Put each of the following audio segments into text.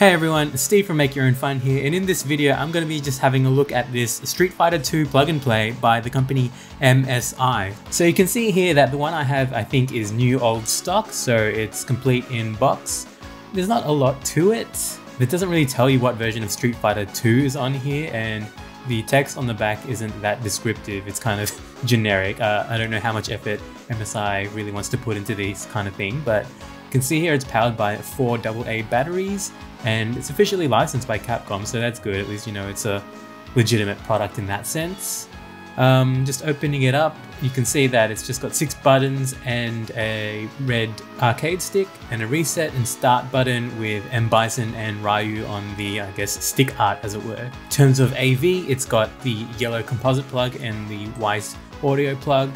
Hey everyone, Steve from Make Your Own Fun here, and in this video I'm going to be just having a look at this Street Fighter 2 plug and play by the company MSI. So you can see here that the one I have I think is new old stock, so it's complete in box. There's not a lot to it. It doesn't really tell you what version of Street Fighter 2 is on here, and the text on the back isn't that descriptive, it's kind of generic. Uh, I don't know how much effort MSI really wants to put into this kind of thing, but you can see here it's powered by four AA batteries and it's officially licensed by Capcom, so that's good. At least you know it's a legitimate product in that sense. Um, just opening it up, you can see that it's just got six buttons and a red arcade stick and a reset and start button with M. Bison and Ryu on the, I guess, stick art as it were. In terms of AV, it's got the yellow composite plug and the white audio plug.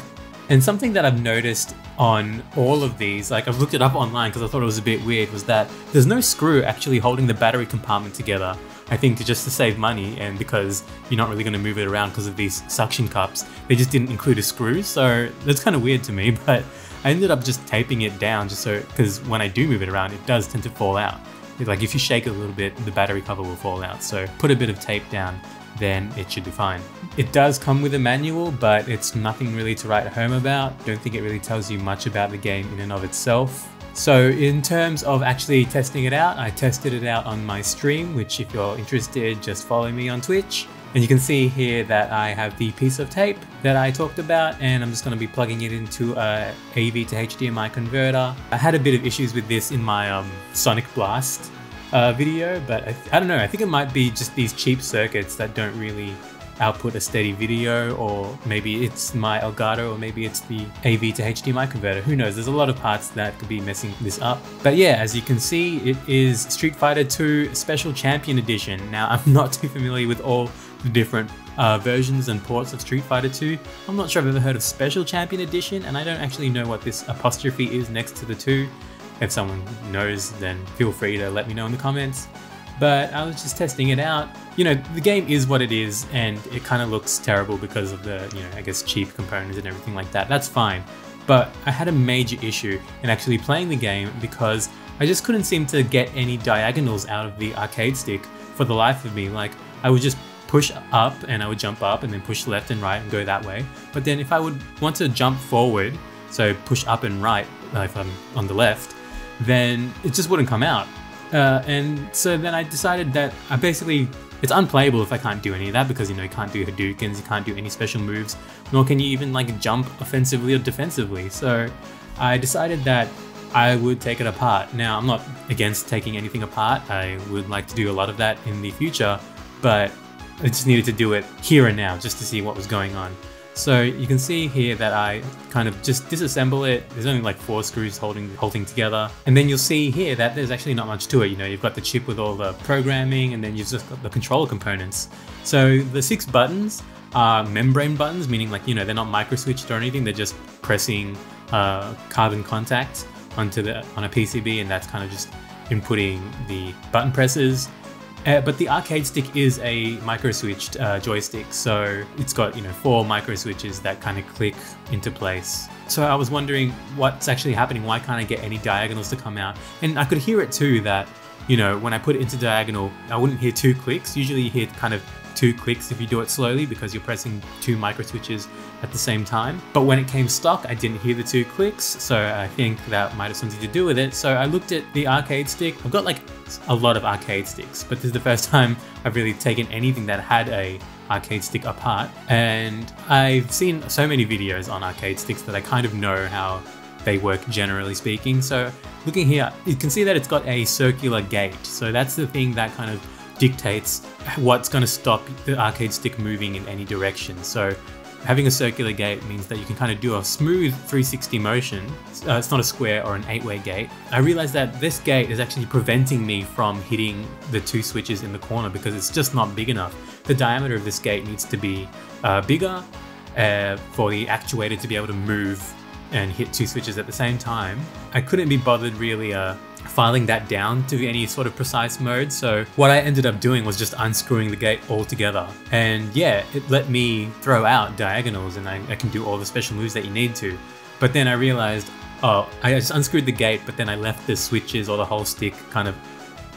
And something that I've noticed on all of these, like I've looked it up online because I thought it was a bit weird, was that there's no screw actually holding the battery compartment together. I think just to save money and because you're not really going to move it around because of these suction cups, they just didn't include a screw. So that's kind of weird to me, but I ended up just taping it down just so, because when I do move it around, it does tend to fall out. Like if you shake it a little bit, the battery cover will fall out. So put a bit of tape down then it should be fine. It does come with a manual, but it's nothing really to write home about. Don't think it really tells you much about the game in and of itself. So in terms of actually testing it out, I tested it out on my stream, which if you're interested, just follow me on Twitch. And you can see here that I have the piece of tape that I talked about and I'm just going to be plugging it into a AV to HDMI converter. I had a bit of issues with this in my um, Sonic Blast uh, video, but I, I, don't know. I think it might be just these cheap circuits that don't really output a steady video, or maybe it's my Elgato, or maybe it's the AV to HDMI converter. Who knows? There's a lot of parts that could be messing this up. But yeah, as you can see, it is Street Fighter 2 Special Champion Edition. Now, I'm not too familiar with all the different uh, versions and ports of Street Fighter 2. I'm not sure I've ever heard of Special Champion Edition, and I don't actually know what this apostrophe is next to the 2. If someone knows, then feel free to let me know in the comments. But I was just testing it out. You know, the game is what it is, and it kind of looks terrible because of the, you know, I guess cheap components and everything like that. That's fine. But I had a major issue in actually playing the game because I just couldn't seem to get any diagonals out of the arcade stick for the life of me. Like, I would just push up and I would jump up and then push left and right and go that way. But then if I would want to jump forward, so push up and right if I'm on the left, then it just wouldn't come out. Uh, and so then I decided that I basically it's unplayable if I can't do any of that because you know you can't do Hadoukens, you can't do any special moves, nor can you even like jump offensively or defensively. So I decided that I would take it apart. Now I'm not against taking anything apart. I would like to do a lot of that in the future, but I just needed to do it here and now just to see what was going on. So you can see here that I kind of just disassemble it. There's only like four screws holding thing together. And then you'll see here that there's actually not much to it. You know, you've got the chip with all the programming and then you've just got the controller components. So the six buttons are membrane buttons, meaning like, you know, they're not micro switched or anything. They're just pressing uh, carbon contact onto the on a PCB and that's kind of just inputting the button presses uh, but the arcade stick is a micro switched uh, joystick, so it's got you know four micro switches that kind of click into place. So I was wondering what's actually happening. Why can't I get any diagonals to come out? And I could hear it too that you know when I put it into diagonal, I wouldn't hear two clicks. Usually you hear kind of two clicks if you do it slowly because you're pressing two micro switches at the same time. But when it came stock, I didn't hear the two clicks, so I think that might have something to do with it. So I looked at the arcade stick. I've got like a lot of arcade sticks, but this is the first time I've really taken anything that had a arcade stick apart. And I've seen so many videos on arcade sticks that I kind of know how they work generally speaking. So looking here, you can see that it's got a circular gate. So that's the thing that kind of dictates what's going to stop the arcade stick moving in any direction. So having a circular gate means that you can kind of do a smooth 360 motion. Uh, it's not a square or an eight-way gate. I realized that this gate is actually preventing me from hitting the two switches in the corner because it's just not big enough. The diameter of this gate needs to be uh, bigger uh, for the actuator to be able to move and hit two switches at the same time. I couldn't be bothered really uh, filing that down to any sort of precise mode. So what I ended up doing was just unscrewing the gate altogether. And yeah, it let me throw out diagonals and I, I can do all the special moves that you need to. But then I realized, oh, I just unscrewed the gate, but then I left the switches or the whole stick kind of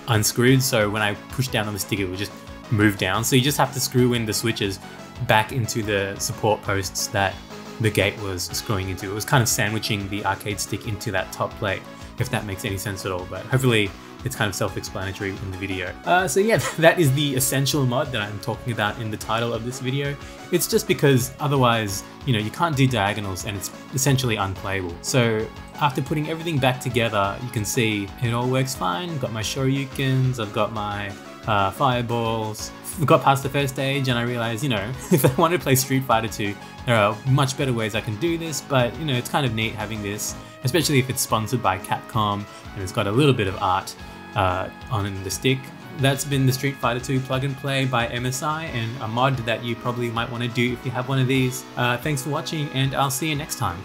unscrewed. So when I push down on the stick, it would just move down. So you just have to screw in the switches back into the support posts that the gate was screwing into. It was kind of sandwiching the arcade stick into that top plate, if that makes any sense at all. But hopefully it's kind of self-explanatory in the video. Uh, so yeah, that is the essential mod that I'm talking about in the title of this video. It's just because otherwise, you know, you can't do diagonals and it's essentially unplayable. So after putting everything back together, you can see it all works fine. Got my Shoryukens, I've got my uh, fireballs. Got past the first stage and I realized, you know, if I want to play Street Fighter 2, there are much better ways I can do this, but you know, it's kind of neat having this, especially if it's sponsored by Capcom and it's got a little bit of art uh, on the stick. That's been the Street Fighter 2 plug and play by MSI and a mod that you probably might want to do if you have one of these. Uh, thanks for watching and I'll see you next time.